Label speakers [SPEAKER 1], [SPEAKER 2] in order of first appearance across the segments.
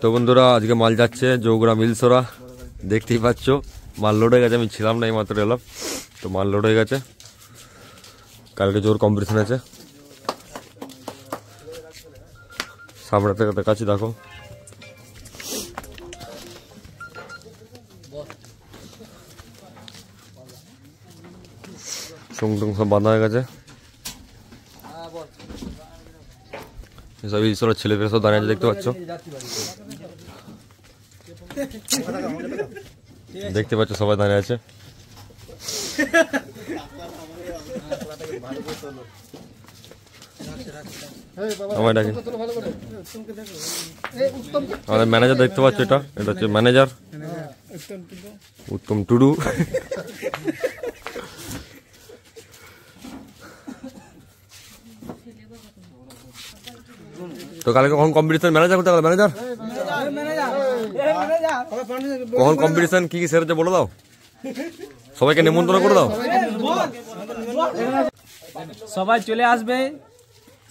[SPEAKER 1] তো বন্ধুরা, আজকে মাল যাচ্ছে জৌগ্রা মিলসোরা। দেখতেই পাচ্ছ, মাল লোড হয়ে গেছে, আমি ছিলাম না এই মাত্র এলাম। তো মাল লোড হয়ে গেছে। কালকে জোর কম্পিটিশন আছে। সামনে থেকে কাছে দেখো। সঙ্গ টং সব বাঁধা হয়ে গেছে। সব ঈশ্বরের ছেলে পেলে সব দাঁড়িয়ে আছে দেখতে পাচ্ছ দেখতে পাচ্ছ সবাই দাঁড়িয়ে আছে আমায় ডাকে আমাদের ম্যানেজার দেখতে পাচ্ছ এটা এটা হচ্ছে ম্যানেজার উত্তম টুডু তো কালকে কখন কম্পিটিশন ম্যানেজার করতে ম্যানেজার কখন কম্পিটিশন কি কি সেরেছে বলে দাও। সবাইকে নিমন্ত্রণ করে দাও।
[SPEAKER 2] সবাই চলে আসবে।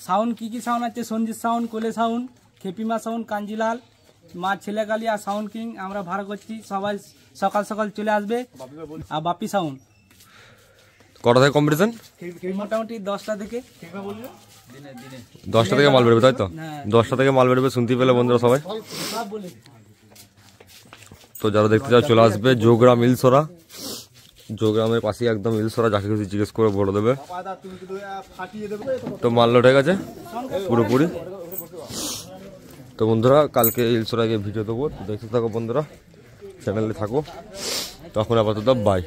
[SPEAKER 2] সাউন্ড কি কি সাউন্ড আছে? Sanjit sound, Kole sound, Khepima sound, Kanjilal, মা ছেলেকালি আর সাউন্ড কিং, আমরা ভাড়া করছি। সবাই সকাল সকাল চলে আসবে। আর বাপি সাউন্ড।
[SPEAKER 1] কটা থেকে কম্পিটিশন
[SPEAKER 2] মোটামুটি দশটা থেকে।
[SPEAKER 1] দশটা থেকে মাল বেরোবে তাই তো?
[SPEAKER 2] হ্যাঁ।
[SPEAKER 1] দশটা থেকে মাল বেরোবে শুনতে পেলে বন্ধুরা সবাই। তো যারা দেখতে চাও চলে আসবে যোগরাম ইলসোরা যোগরামের পাশে একদম ইলসোরা যাকে কিছু জিজ্ঞেস করে বলে দেবে। তো মাল হয়ে গেছে পুরোপুরি। তো বন্ধুরা কালকে ইলসোরা গিয়ে ভিডিও দেবো দেখতে থাকো বন্ধুরা চ্যানেলে থাকো। তখন আপাতত বাই